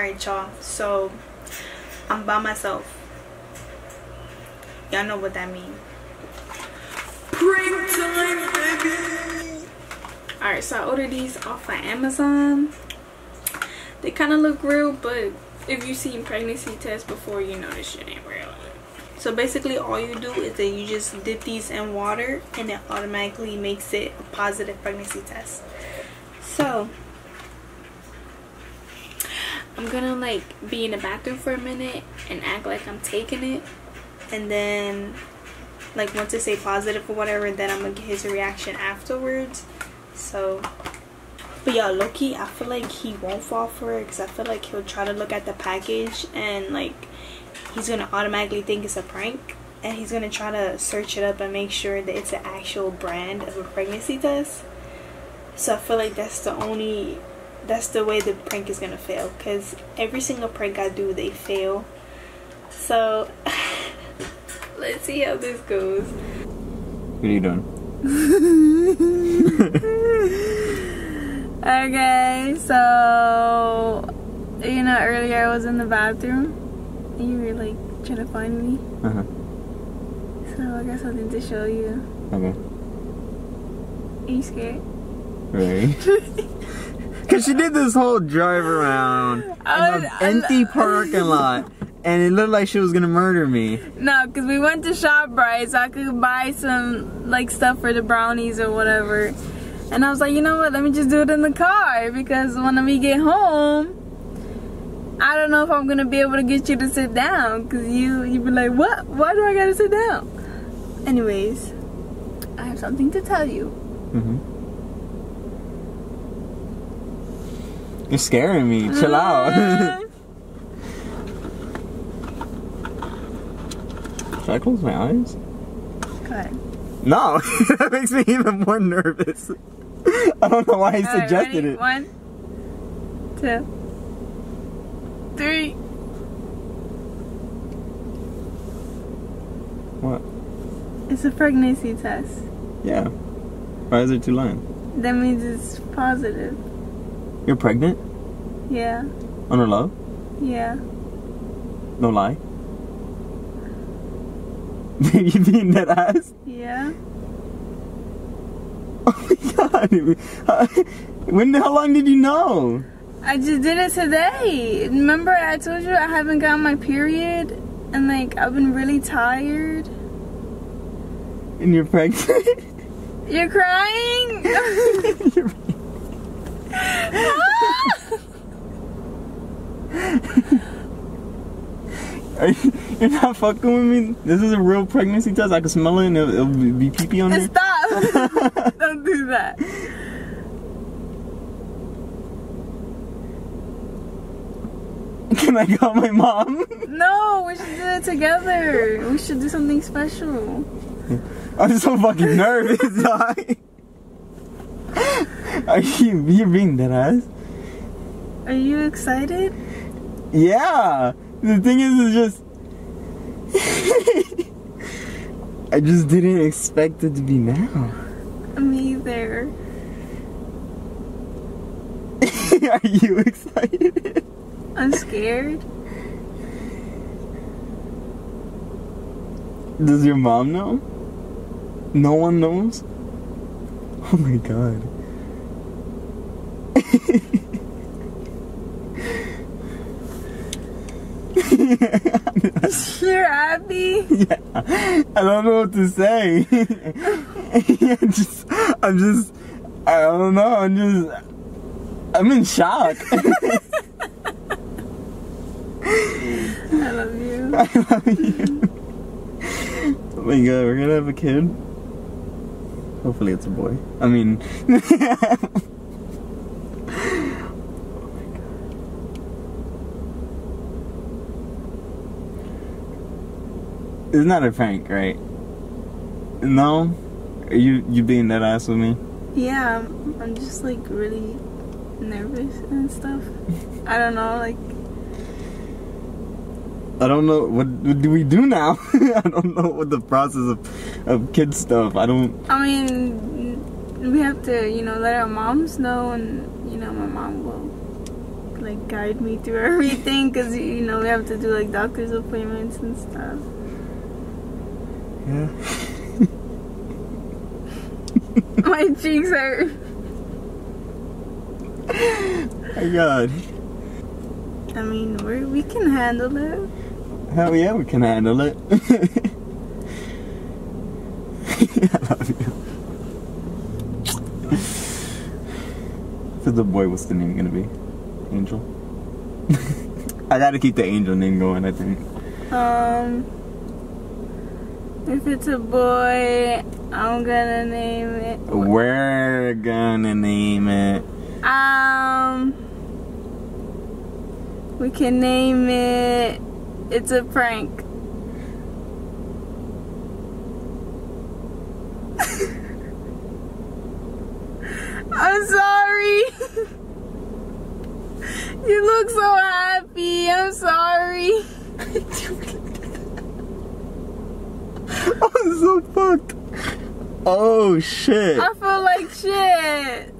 Alright, y'all. So, I'm by myself. Y'all know what that means. Prank time, baby! Alright, so I ordered these off of Amazon. They kind of look real, but if you've seen pregnancy tests before, you know this shit ain't real. So basically all you do is that you just dip these in water and it automatically makes it a positive pregnancy test. So I'm gonna like be in the bathroom for a minute and act like I'm taking it. And then like once it say positive or whatever then I'm gonna get his reaction afterwards. So but yeah lowkey I feel like he won't fall for it because I feel like he'll try to look at the package and like he's gonna automatically think it's a prank. And he's gonna try to search it up and make sure that it's an actual brand of a pregnancy test. So I feel like that's the only that's the way the prank is gonna fail because every single prank I do they fail so let's see how this goes What are you doing? okay so you know earlier I was in the bathroom and you were like trying to find me Uh huh. so I got something to show you Okay. are you scared Right. Cause she did this whole drive around in an empty parking lot, and it looked like she was gonna murder me. No, because we went to ShopRite so I could buy some like stuff for the brownies or whatever. And I was like, you know what, let me just do it in the car because when we get home, I don't know if I'm gonna be able to get you to sit down because you you'd be like, what? Why do I gotta sit down? Anyways, I have something to tell you. Mm-hmm. You're scaring me. Chill out. Should I close my eyes? Go ahead. No, that makes me even more nervous. I don't know why he All right, suggested ready? it. One, two, three. What? It's a pregnancy test. Yeah. Why is there two lines? That means it's positive. You're pregnant? Yeah, Under love? yeah. No lie. you being that ass? Yeah. Oh my god. When how long did you know? I just did it today. Remember I told you I haven't gotten my period and like I've been really tired. And you're pregnant? You're crying? You're- you, you're not fucking with me? This is a real pregnancy test. I can smell it and it'll, it'll be pee pee on there. Stop. Don't do that. Can I call my mom? No, we should do it together. We should do something special. I'm so fucking nervous. Are you you're being that ass? Are you excited? Yeah. The thing is, is just I just didn't expect it to be now. Me either. Are you excited? I'm scared. Does your mom know? No one knows? Oh my god. You're happy? yeah. I don't know what to say. I'm just, I'm just, I don't know. I'm just, I'm in shock. I love you. I love you. Oh my god, we're gonna have a kid. Hopefully it's a boy. I mean, it's not a prank, right? No? Are you you being that ass with me? Yeah, I'm, I'm just like really nervous and stuff. I don't know, like I don't know what, what do we do now. I don't know what the process of of kid stuff. I don't. I mean we have to, you know, let our moms know and you know my mom will like guide me through everything because you know we have to do like doctor's appointments and stuff. Yeah. My cheeks hurt. My God. I mean, we we can handle it. Hell yeah, we can handle it. I love you. For the boy, what's the name gonna be? Angel. I gotta keep the angel name going. I think. Um, if it's a boy, I'm gonna name it. We're gonna name it. Um, we can name it. It's a prank. I'm sorry. you look so happy. I'm sorry. I'm so fucked. Oh shit. I feel like shit.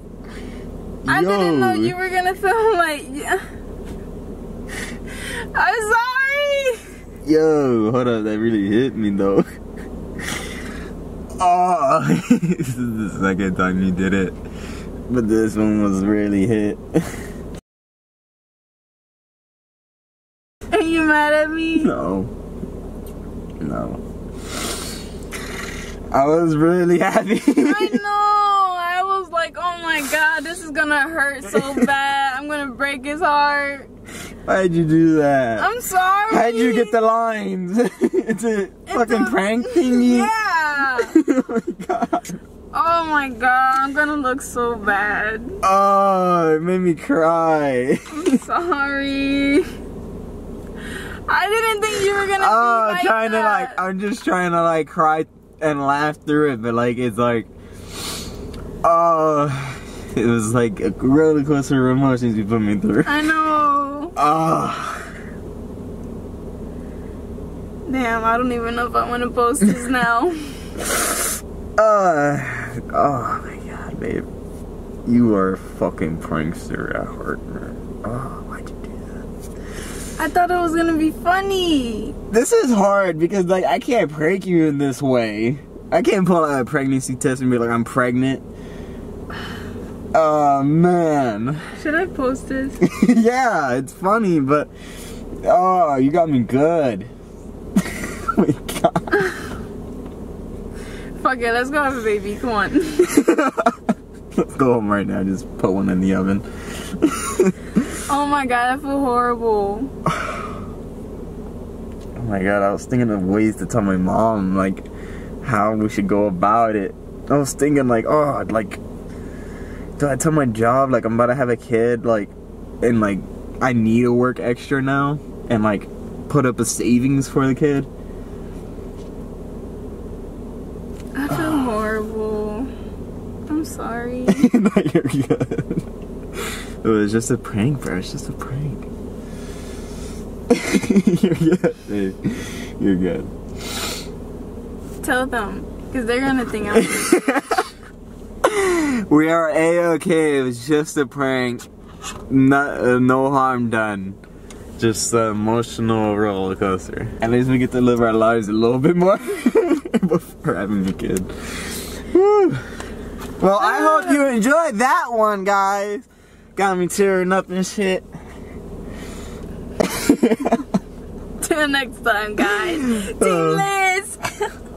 I didn't know you were gonna film like. Yeah. I'm sorry. Yo, hold up, that really hit me though. Oh, this is the second time you did it. But this one was really hit. Are you mad at me? No. No. I was really happy. I know. I was like, oh my god, this is gonna hurt so bad. I'm gonna break his heart. Why'd you do that? I'm sorry. How'd you get the lines? it's a fucking a- prank thingy? Yeah. oh my god. Oh my god, I'm gonna look so bad. Oh, it made me cry. I'm sorry. I didn't think you were gonna Oh, be like trying to like, I'm just trying to like cry and laugh through it, but like it's like, oh, it was like a roller coaster of emotions you put me through. I know. Oh, Damn, I don't even know if I want to post this now. uh, oh my god, babe, you are a fucking prankster at heart, man. Oh, why'd you do that? I thought it was gonna be funny. This is hard because like I can't prank you in this way. I can't pull out a pregnancy test and be like I'm pregnant. Oh man. Should I post this? yeah, it's funny, but oh, you got me good. oh my god. Fuck it, let's go have a baby. Come on. Go home right now. Just put one in the oven. Oh my god, I feel horrible. Oh my god, I was thinking of ways to tell my mom like how we should go about it. I was thinking like, oh, I'd like do I tell my job like I'm about to have a kid like and like I need to work extra now and like put up a savings for the kid? I feel horrible. I'm sorry. no, you're good. It was just a prank, bro. It's just a prank. you're good. babe. You're good. Tell them, because they're gonna think I'm. We are a-okay. It was just a prank. No, uh, no harm done. Just an emotional roller coaster. At least we get to live our lives a little bit more before having a kid. Whew. Well, I hope you enjoyed that one, guys. Got me tearing up and shit. Till next time, guys. Uh, Team